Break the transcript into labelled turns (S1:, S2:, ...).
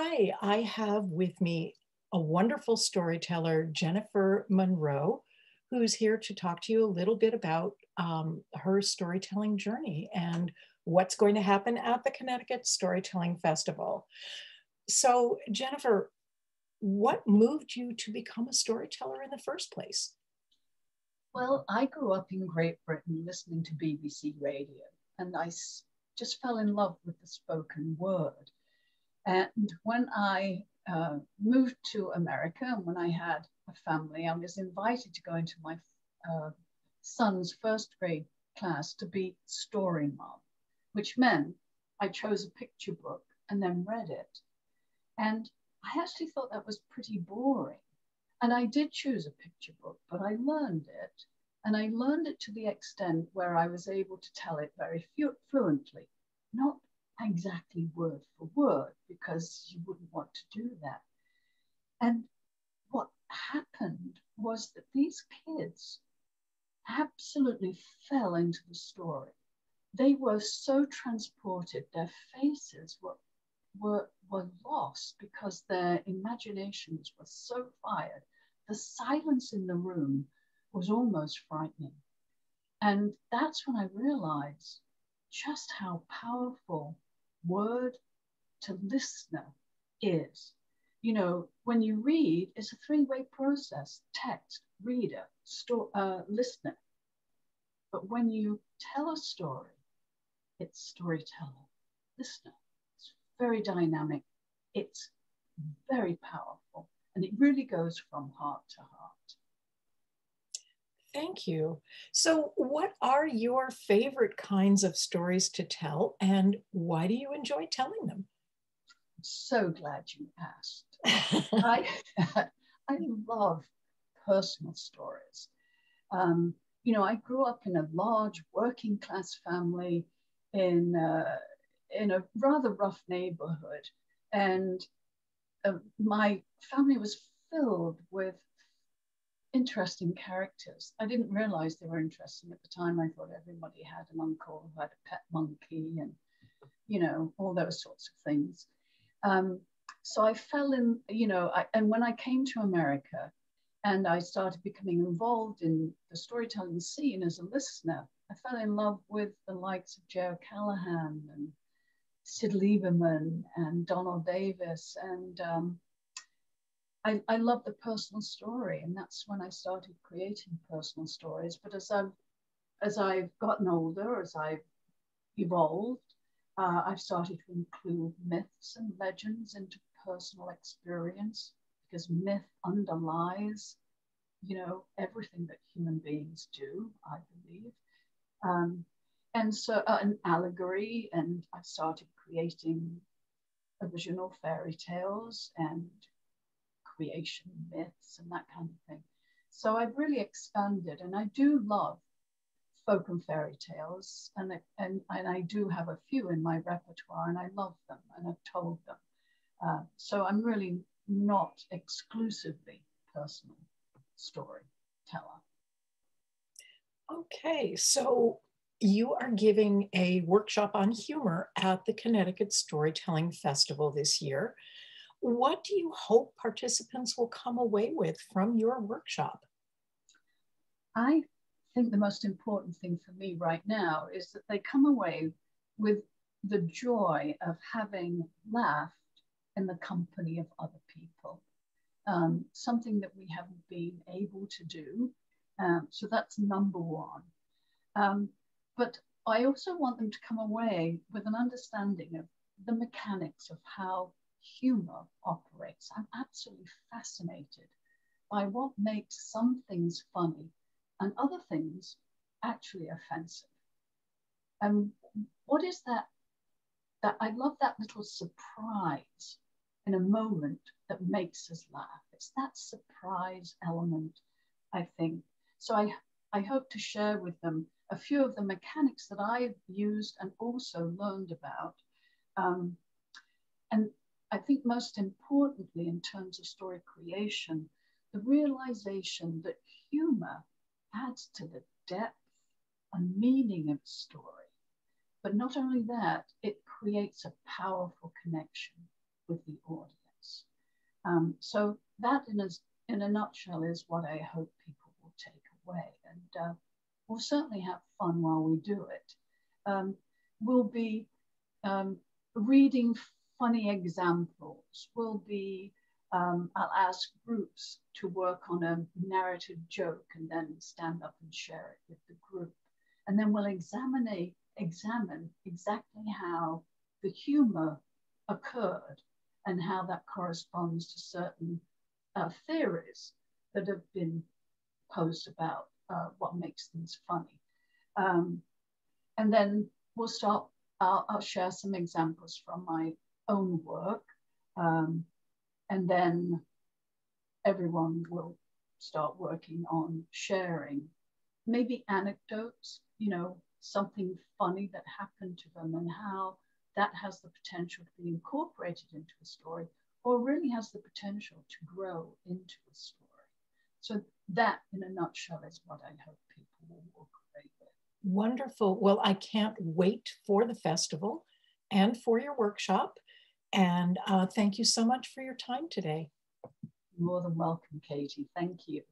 S1: Hi, I have with me a wonderful storyteller, Jennifer Munro, who's here to talk to you a little bit about um, her storytelling journey and what's going to happen at the Connecticut Storytelling Festival. So, Jennifer, what moved you to become a storyteller in the first place?
S2: Well, I grew up in Great Britain listening to BBC radio, and I just fell in love with the spoken word. And when I uh, moved to America and when I had a family, I was invited to go into my uh, son's first grade class to be story mom, which meant I chose a picture book and then read it. And I actually thought that was pretty boring. And I did choose a picture book, but I learned it. And I learned it to the extent where I was able to tell it very fluently, not exactly word for word, because you wouldn't want to do that. And what happened was that these kids absolutely fell into the story. They were so transported, their faces were, were, were lost because their imaginations were so fired. The silence in the room was almost frightening. And that's when I realized just how powerful word to listener is. You know, when you read, it's a three way process text, reader, sto- uh, listener. But when you tell a story, it's storyteller, listener. It's very dynamic, it's very powerful, and it really goes from heart to heart.
S1: Thank you. So, what are your favorite kinds of stories to tell, and why do you enjoy telling them?
S2: So glad you asked. I, I love personal stories. Um, you know, I grew up in a large working class family in uh, in a rather rough neighborhood, and uh, my family was filled with interesting characters. I didn't realize they were interesting at the time. I thought everybody had an uncle who had a pet monkey and, you know, all those sorts of things. Um, so I fell in, you know, I, and when I came to America and I started becoming involved in the storytelling scene as a listener, I fell in love with the likes of Jay O'Callahan and Syd Lieberman and Donald Davis and um, I, I love the personal story, and that's when I started creating personal stories. But as I've as I've gotten older, as I've evolved, uh, I've started to include myths and legends into personal experience because myth underlies, you know, everything that human beings do. I believe. Um, and so uh, an allegory, and I've started creating original fairy tales and creation myths and that kind of thing. So I've really expanded, and I do love folk and fairy tales, and, and, and I do have a few in my repertoire, and I love them, and I've told them. Uh, so I'm really not exclusively personal storyteller.
S1: Okay, so you are giving a workshop on humor at the Connecticut Storytelling Festival this year. What do you hope participants will come away with from your workshop?
S2: I think the most important thing for me right now is that they come away with the joy of having laughed in the company of other people. Um, something that we haven't been able to do. Um, so that's number one. Um, but I also want them to come away with an understanding of the mechanics of how humor operates. I'm absolutely fascinated by what makes some things funny and other things actually offensive. And what is that? That I love that little surprise in a moment that makes us laugh. It's that surprise element, I think. So I, I hope to share with them a few of the mechanics that I've used and also learned about. Um, and I think most importantly, in terms of story creation, the realization that humor adds to the depth and meaning of the story. But not only that, it creates a powerful connection. with the audience. Um, so that in a, in a nutshell is what I hope people will take away. And uh, we'll certainly have fun while we do it. Um, we'll be um, reading funny examples. We'll be, um, I'll ask groups to work on a narrative joke and then stand up and share it with the group. And then we'll examine, examine exactly how the humor occurred and how that corresponds to certain uh, theories that have been posed about uh, what makes things funny. Um, and then we'll start, I'll, I'll, share some examples from my own work. Um, and then everyone will start working on sharing maybe anecdotes, you know, something funny that happened to them and how that has the potential to be incorporated into a story or really has the potential to grow into a story. So that in a nutshell is what I hope people will walk away with.
S1: Wonderful. Well, I can't wait for the festival and for your workshop. And uh, thank you so much for your time today.
S2: More than welcome, Katie. Thank you.